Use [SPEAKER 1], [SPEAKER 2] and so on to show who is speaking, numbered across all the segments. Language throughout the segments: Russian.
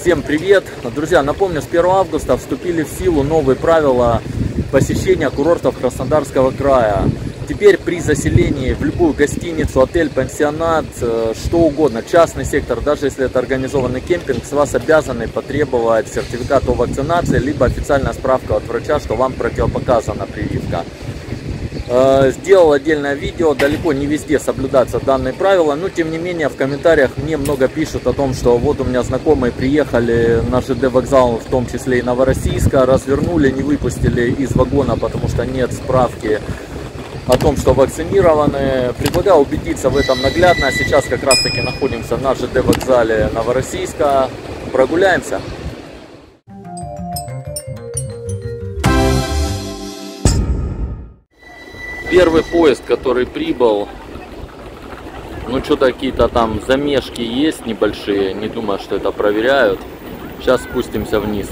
[SPEAKER 1] Всем привет! Друзья, напомню, с 1 августа вступили в силу новые правила посещения курортов Краснодарского края. Теперь при заселении в любую гостиницу, отель, пансионат, э, что угодно, частный сектор, даже если это организованный кемпинг, с вас обязаны потребовать сертификат о вакцинации, либо официальная справка от врача, что вам противопоказана прививка. Э, сделал отдельное видео, далеко не везде соблюдаются данные правила, но тем не менее в комментариях мне много пишут о том, что вот у меня знакомые приехали на ЖД вокзал, в том числе и Новороссийска, развернули, не выпустили из вагона, потому что нет справки о том, что вакцинированы. Предлагаю убедиться в этом наглядно. Сейчас как раз таки находимся на ЖД вокзале Новороссийска. Прогуляемся. Первый поезд, который прибыл, ну что-то какие-то там замешки есть небольшие, не думаю, что это проверяют. Сейчас спустимся вниз.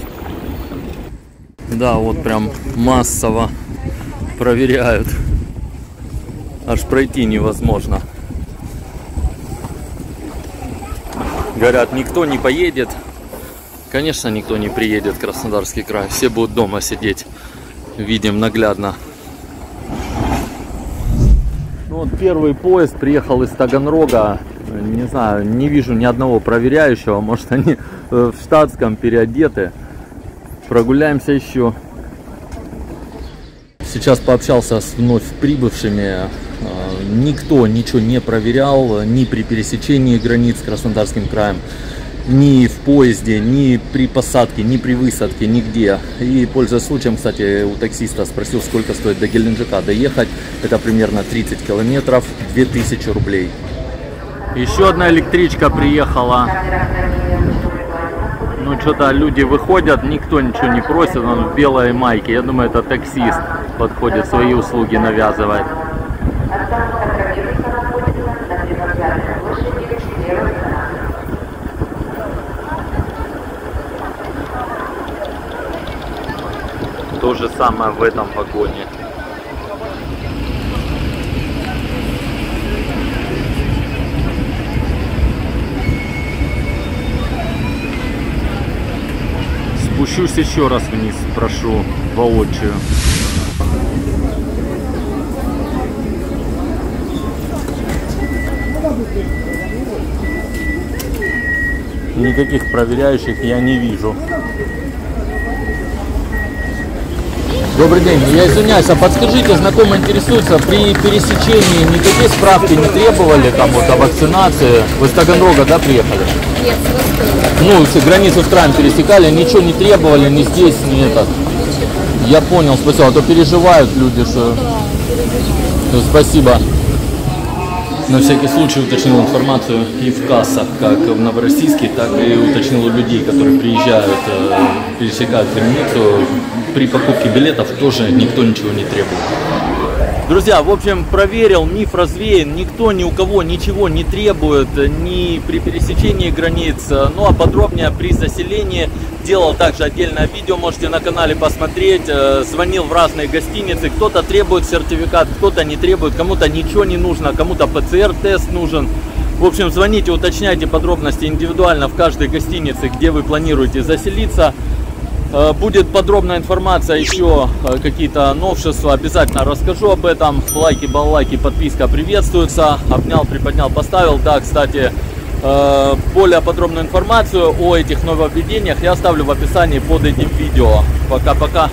[SPEAKER 1] Да, вот прям массово проверяют. Аж пройти невозможно. Говорят, никто не поедет. Конечно, никто не приедет в Краснодарский край. Все будут дома сидеть. Видим наглядно. Ну, вот первый поезд приехал из Таганрога. Не знаю, не вижу ни одного проверяющего. Может они в штатском переодеты. Прогуляемся еще. Сейчас пообщался с вновь прибывшими. Никто ничего не проверял ни при пересечении границ с Краснодарским краем ни в поезде, ни при посадке, ни при высадке, нигде. И пользуясь случаем, кстати, у таксиста спросил, сколько стоит до Геленджика доехать. Это примерно 30 километров, 2000 рублей. Еще одна электричка приехала. Ну, что-то люди выходят, никто ничего не просит, он в белой майке. Я думаю, это таксист подходит, свои услуги навязывает. То же самое в этом вагоне. Спущусь еще раз вниз, прошу, воочию. Никаких проверяющих я не вижу. Добрый день, я извиняюсь, а подскажите, знакомый интересуется, при пересечении никакие справки не требовали там вот о вакцинации? Вы с Таганрога, да, приехали?
[SPEAKER 2] Нет, с
[SPEAKER 1] Ну, с границу стран пересекали, ничего не требовали, ни здесь, ни это. Я понял, спасибо, а то переживают люди, что... Ну, Спасибо. На всякий случай уточнил информацию и в кассах, как в Новороссийске, так и уточнил у людей, которые приезжают, э, пересекают границу. При покупке билетов тоже никто ничего не требует. Друзья, в общем, проверил, миф развеян, никто ни у кого ничего не требует, ни при пересечении границ, ну а подробнее при заселении. Делал также отдельное видео, можете на канале посмотреть, э, звонил в разные гостиницы, кто-то требует сертификат, кто-то не требует, кому-то ничего не нужно, кому-то ПЦР-тест нужен. В общем, звоните, уточняйте подробности индивидуально в каждой гостинице, где вы планируете заселиться. Э, Будет подробная информация, еще э, какие-то новшества, обязательно расскажу об этом. Лайки, баллайки, подписка приветствуются. Обнял, приподнял, поставил. Да, кстати, э, более подробную информацию о этих нововведениях я оставлю в описании под этим видео. Пока-пока.